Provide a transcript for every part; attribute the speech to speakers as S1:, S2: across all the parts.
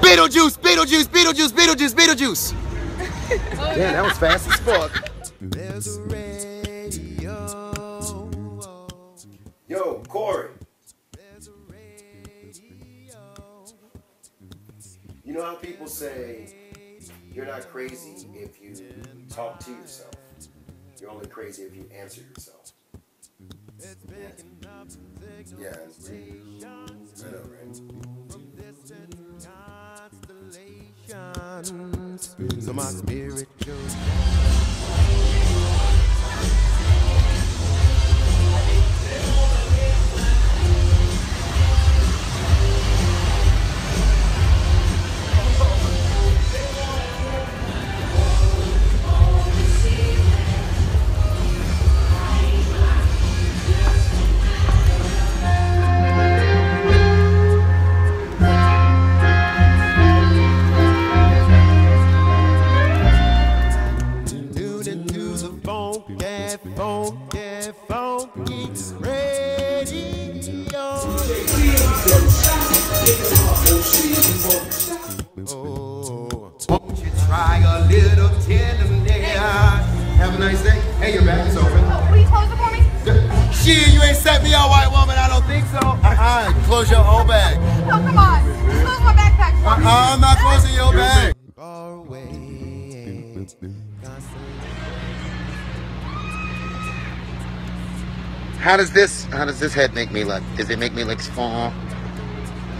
S1: Beetlejuice, Beetlejuice, Beetlejuice, Beetlejuice, Beetlejuice.
S2: Damn, that was fast as fuck. There's a radio.
S1: Yo, Corey. You know how people say you're not crazy if you talk to yourself. You're only crazy if you answer yourself. Yeah.
S3: So my funky, funky, funky radio. Oh, won't you try a little tenderness? Have a nice day. Hey, your back is open.
S4: Will you close it for me?
S3: Shit, you ain't set me up, white woman. I don't think so. Uh-uh. Close your old bag.
S4: Oh, come on. Close my backpack.
S3: Uh-uh, I'm not closing your bag.
S2: How does this how does this head make me look? Does it make me look small?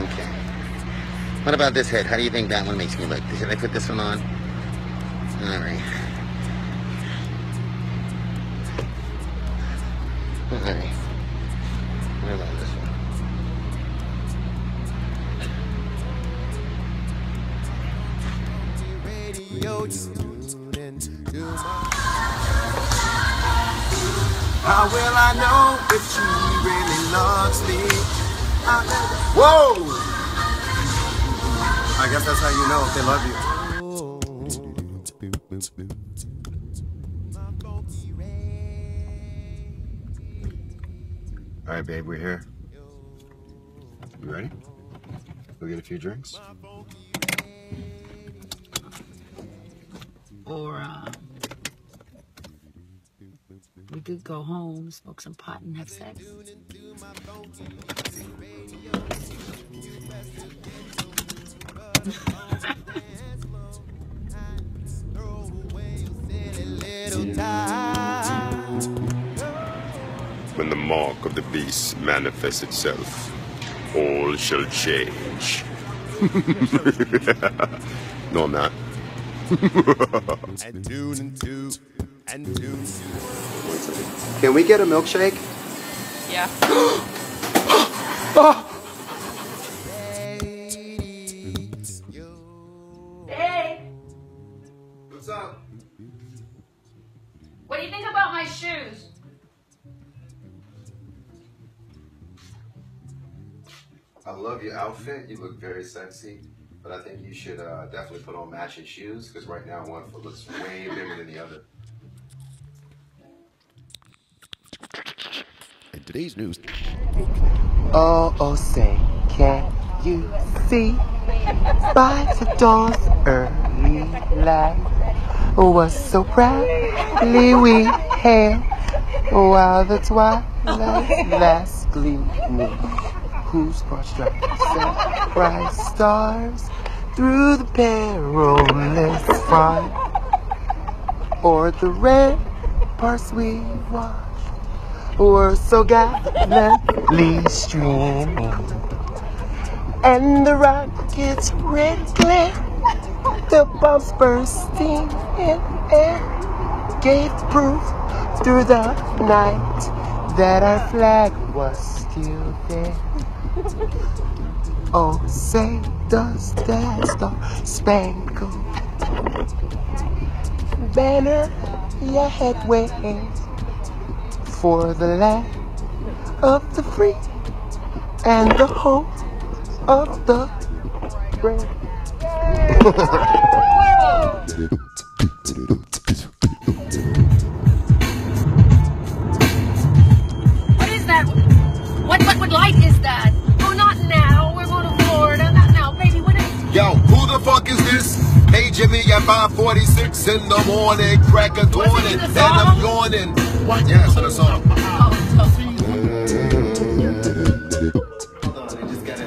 S2: Okay. What about this head? How do you think that one makes me look? Should I put this one on? Alright. Alright. What about this one?
S3: Radio, How will I know if she really loves me? I- Whoa! I guess that's how you know if they love you.
S1: All right, babe, we're here. You ready? Go get a few drinks.
S5: Or um, we could go home, smoke some pot, and have sex.
S6: When the mark of the beast manifests itself, all shall change. no, I'm not.
S3: And tune into and tune
S1: Can we get a milkshake?
S4: Yeah. Hey,
S1: What's up?
S4: what do you think about my shoes?
S1: I love your outfit. You look very sexy. But I think you should uh, definitely put on matching shoes because right now one foot looks way bigger than the other.
S3: Today's news.
S7: Oh, oh, say, can you see? By the dawn's early light. Was so proudly we hailed while the twilight last gleaming, whose broad stripes and bright stars through the perilous front or the ramparts we watched were so gallantly streaming. And the rockets' red glare, the bombs bursting in air, gave proof through the night that our flag was still there. Oh, say does that star spangled banner yet wave for the land of the free and the home of the brave.
S8: at 546 in the morning, crack a dawning, and I'm yawning. Yeah, in the song.
S9: Hold on, I just gotta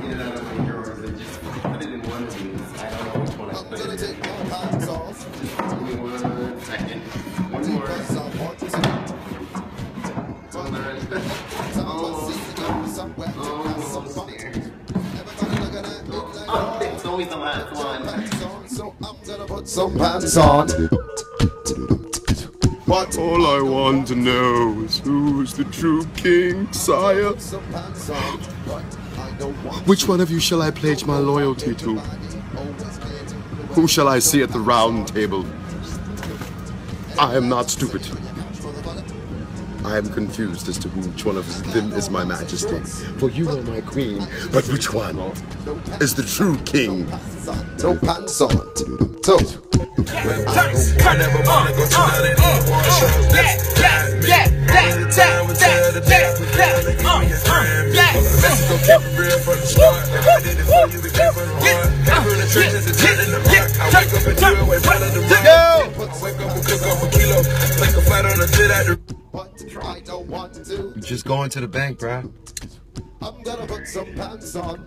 S9: get it out of my drawers and just put it in one of these. I don't know which one I put it in. Give me one second. One more. Hold on. Almost there. Oh, it's always the last one.
S8: Put some pants on. What?
S6: All I want to know is who's the true king, sire?
S8: Some pants on. But I don't want
S6: Which one of you shall I pledge my loyalty to? Who shall I see at the round table? I am not stupid. I am confused as to which one of them is my majesty. For you are my queen, but which one is the true king?
S8: On. But I want to.
S9: Just going to the bank, bruh.
S8: I'm gonna put some pants on.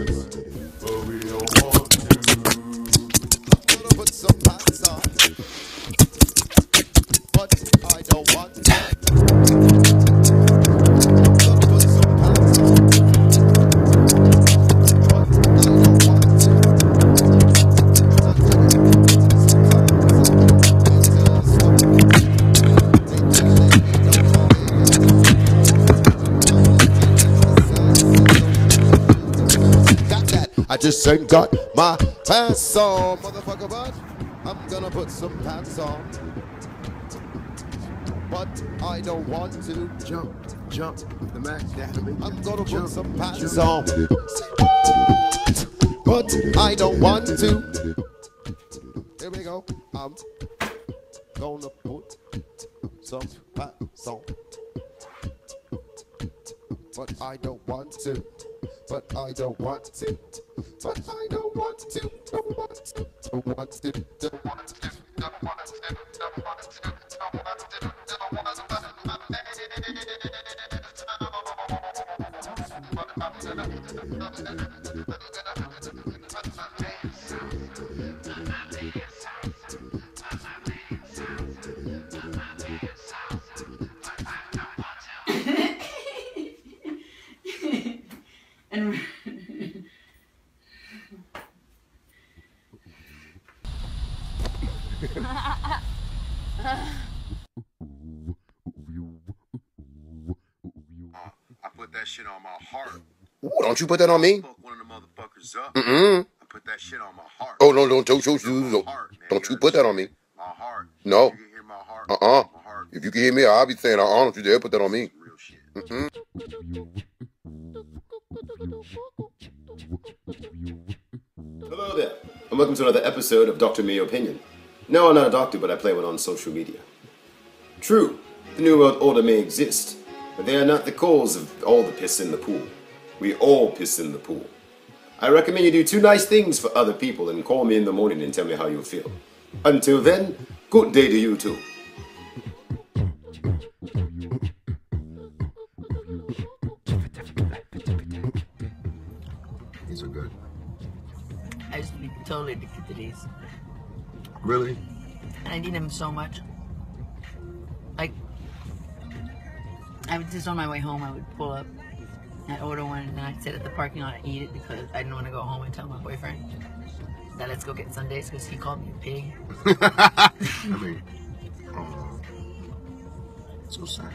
S8: I just ain't got my pants on, motherfucker, but I'm gonna put some pants on. But I don't want to.
S6: Jump, jump, the Mac Daddy.
S8: I'm gonna put some pants on. But I don't want to. Here we go. I'm gonna put some pants on. But I don't want to. But I don't want to. But I don't want to. Don't want to. Don't want to. Don't want to.
S5: And
S9: I put that shit on my heart.
S8: Ooh, don't you put that on me?
S9: Fuck one of the motherfuckers up.
S8: Mm-mm.
S9: I put that shit on my heart.
S8: Oh no, don't don't, don't, don't, don't, don't you put that on me?
S9: My heart.
S8: No.
S9: You can hear my heart.
S8: Uh-uh. If you can hear me, I'll be saying, uh-uh, don't you dare put that on me.
S9: Real shit.
S1: Hello there, and welcome to another episode of Dr. Me Opinion. No, I'm not a doctor, but I play one on social media. True, the New World Order may exist, but they are not the cause of all the piss in the pool. We all piss in the pool. I recommend you do two nice things for other people and call me in the morning and tell me how you feel. Until then, good day to you too.
S5: Totally addicted to these.
S8: Really?
S5: I need them so much. Like, I was just on my way home, I would pull up, I'd order one, and then I'd sit at the parking lot and eat it because I didn't want to go home and tell my boyfriend that let's go get sundaes because he called me a pig.
S8: I mean, oh, so sad.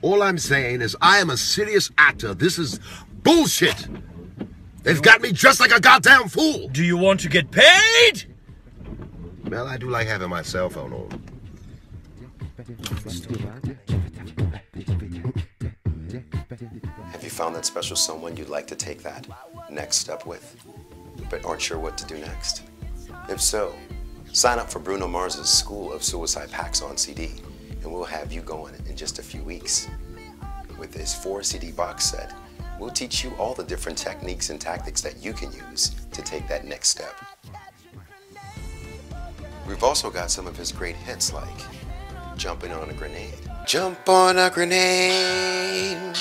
S10: All I'm saying is I am a serious actor. This is bullshit. They've got me dressed like a goddamn fool.
S11: Do you want to get paid?
S10: Well, I do like having my cell phone on.
S1: Have you found that special someone you'd like to take that next step with, but aren't sure what to do next? If so, sign up for Bruno Mars's School of Suicide Packs on CD, and we'll have you going in just a few weeks. With this four CD box set, we'll teach you all the different techniques and tactics that you can use to take that next step. We've also got some of his great hits like Jumping on a Grenade. Jump on a grenade!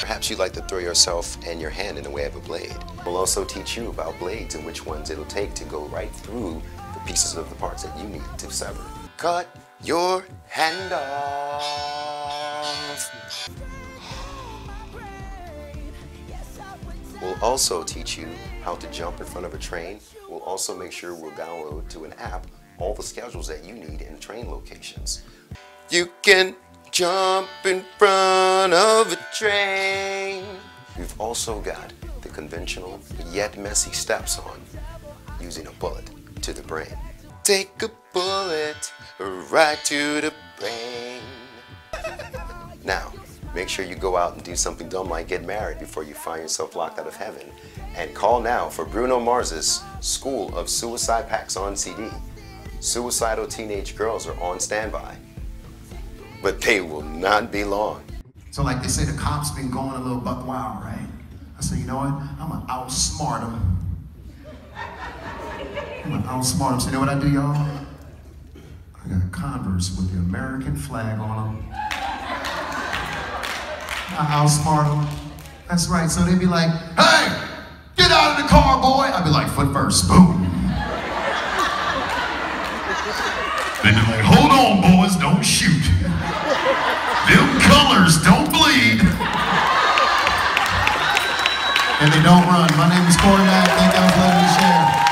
S1: Perhaps you'd like to throw yourself and your hand in the way of a blade. We'll also teach you about blades and which ones it'll take to go right through the pieces of the parts that you need to sever. Cut your hand off. We'll also teach you how to jump in front of a train. We'll also make sure we'll download to an app all the schedules that you need in train locations. You can jump in front of a train. We've also got the conventional yet messy steps on using a bullet to the brain. Take a bullet right to the brain. Now, make sure you go out and do something dumb like get married before you find yourself locked out of heaven. And call now for Bruno Mars's School of Suicide Packs on CD. Suicidal teenage girls are on standby but they will not be long.
S12: So like they say, the cops been going a little buck wild, right? I said, you know what? I'm gonna outsmart them. I'm gonna outsmart them. So you know what I do, y'all? I got Converse with the American flag on them. I outsmart them. That's right. So they'd be like, hey, get out of the car, boy. I'd be like, foot first, boom. Then They'd be like, hold on, boys, don't shoot. Them colors don't bleed. And they don't run. My name is Corey Mack. Thank y'all for letting me share.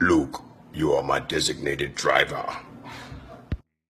S10: Luke, you are my designated driver.